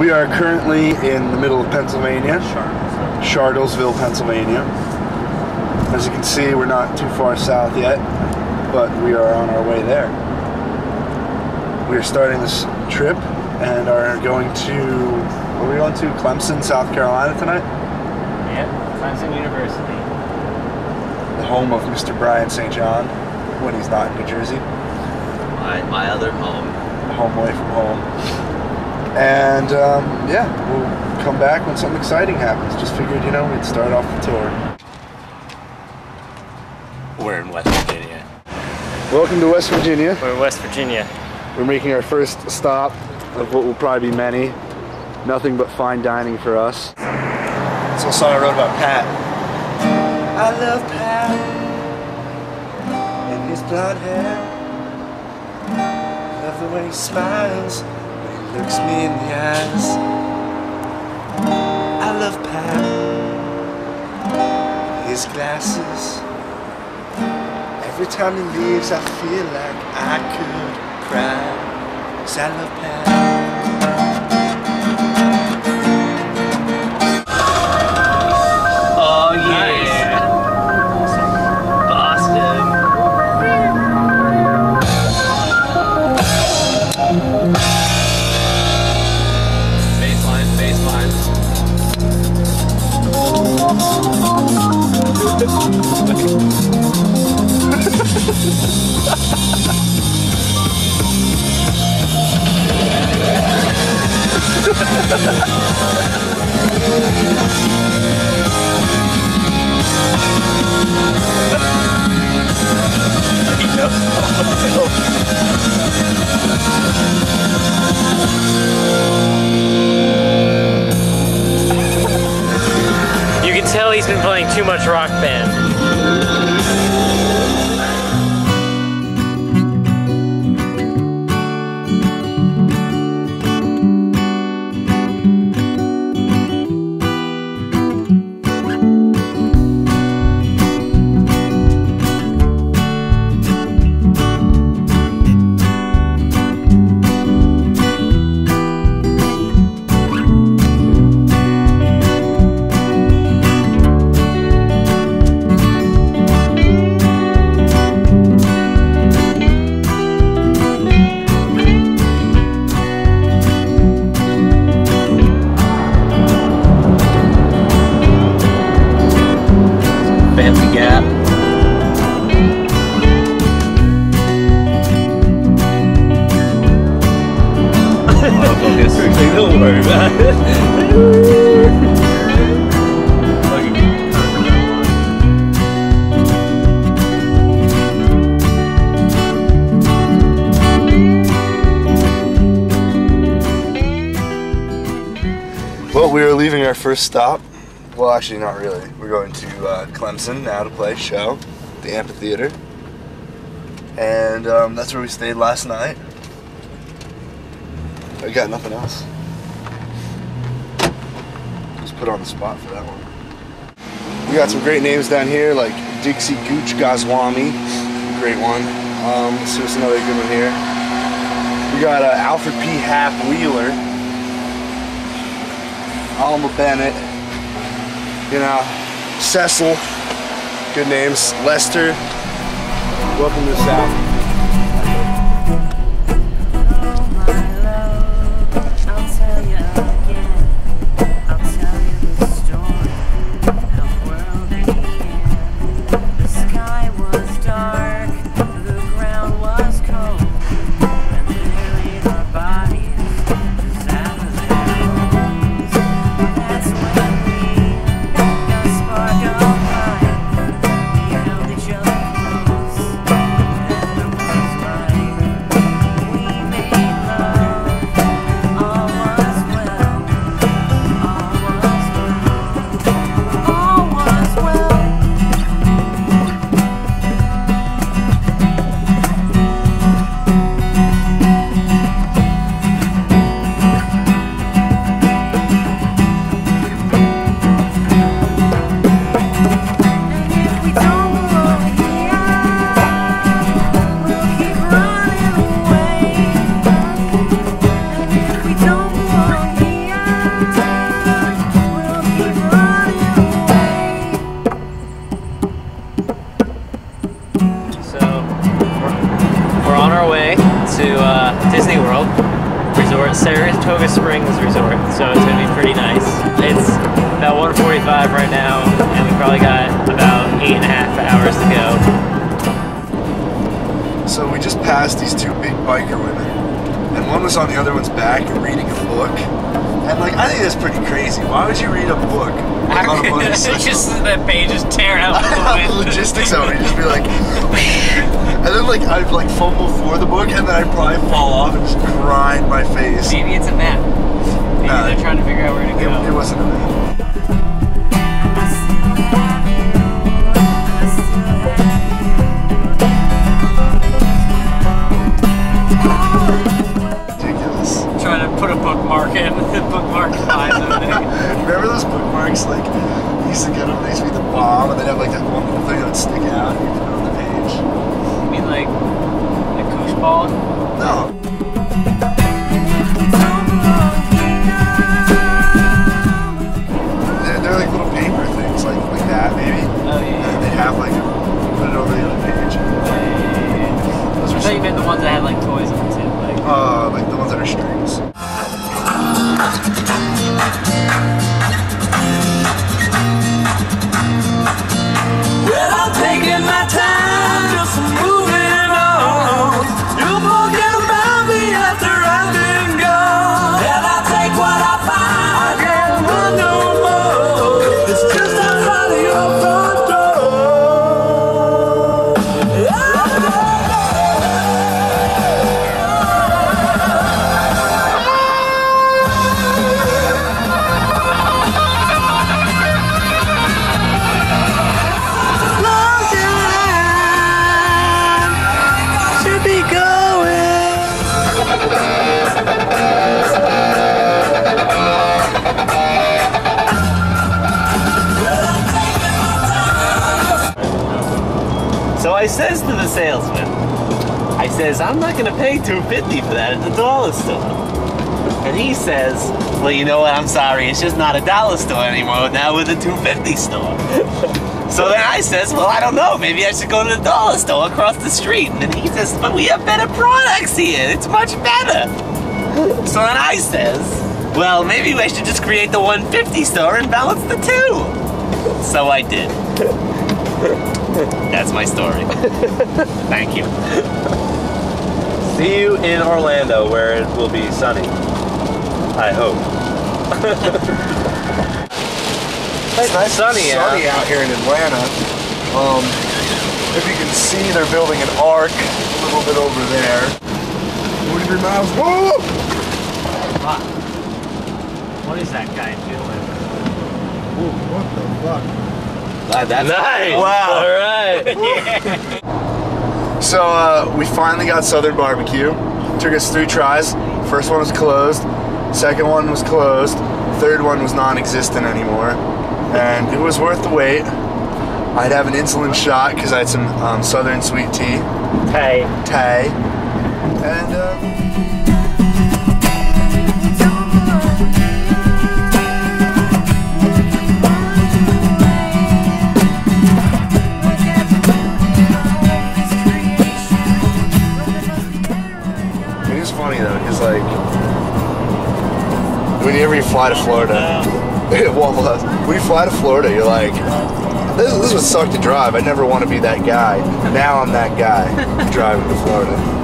We are currently in the middle of Pennsylvania, Charlottesville, Pennsylvania. As you can see, we're not too far south yet, but we are on our way there. We are starting this trip and are going to, are we going to? Clemson, South Carolina tonight? Yeah, Clemson University. The home of Mr. Brian St. John when he's not in New Jersey. My, my other home. Home away from home. And um, yeah, we'll come back when something exciting happens. Just figured, you know, we'd start off the tour. We're in West Virginia. Welcome to West Virginia. We're in West Virginia. We're making our first stop of what will probably be many. Nothing but fine dining for us. It's a song I wrote about Pat. I love Pat and his blonde hair. Love the way he smiles when he looks me in the eyes. I love Pat, his glasses. Every time he leaves, I feel like I could cry. 'Cause I love Pat. Been playing too much rock band. Gap. Focus. Don't worry about it. Well, we are leaving our first stop. Well, actually, not really. We're going to uh, Clemson now to play a show, the amphitheater. And um, that's where we stayed last night. I got nothing else. Just put on the spot for that one. We got some great names down here, like Dixie Gooch Goswami, great one. Um, let's see what's another good one here. We got uh, Alfred P. Hap Wheeler, Alma Bennett, you know, Cecil, good names. Lester, welcome to the South. Resort, Saratoga Springs Resort. So it's gonna be pretty nice. It's about 1:45 right now, and we probably got about eight and a half hours to go. So we just passed these two big biker women, and one was on the other one's back reading a book. And like, I think that's pretty crazy. Why would you read a book like, on a just that page just tear out. the logistics of it, you'd just be like, and then like I'd like fumble for the book, and then I'd probably fall off and just grind my face. Maybe it's a map. Maybe Nah. they're trying to figure out where to It, go. it wasn't a map. You used to they used to be the bomb, and they'd have like that one little thing that would stick out, and you put it on the page. You mean like a koosh ball? No. They're, they're like little paper things, like like that, maybe. Oh And yeah. they'd have like, put it over the other page. Those I are thought you meant the ones that had like toys on it too. Like, uh, like the ones that are strings. Says to the salesman, I says, I'm not gonna pay 250 for that at the dollar store. And he says, Well, you know what, I'm sorry, it's just not a dollar store anymore, now we're the 250 store. so then I says, Well, I don't know, maybe I should go to the dollar store across the street. And then he says, But we have better products here, it's much better. So then I says, Well, maybe I should just create the 150 store and balance the two. So I did. That's my story. Thank you. See you in Orlando, where it will be sunny. I hope. It's nice sunny out. sunny out here in Atlanta. Um, if you can see, they're building an arc a little bit over there. 43 miles. Whoa! what is that guy doing? Ooh, what the fuck? That's Nice. Wow. All right. So uh, we finally got Southern Barbecue. Took us three tries. First one was closed. Second one was closed. Third one was non-existent anymore, and it was worth the wait. I'd have an insulin shot because I had some um, Southern sweet tea, Hey. Tay, and uh, whenever you fly to Florida, uh, when you fly to Florida, you're like, this, this would suck to drive. I never want to be that guy. Now I'm that guy driving to Florida.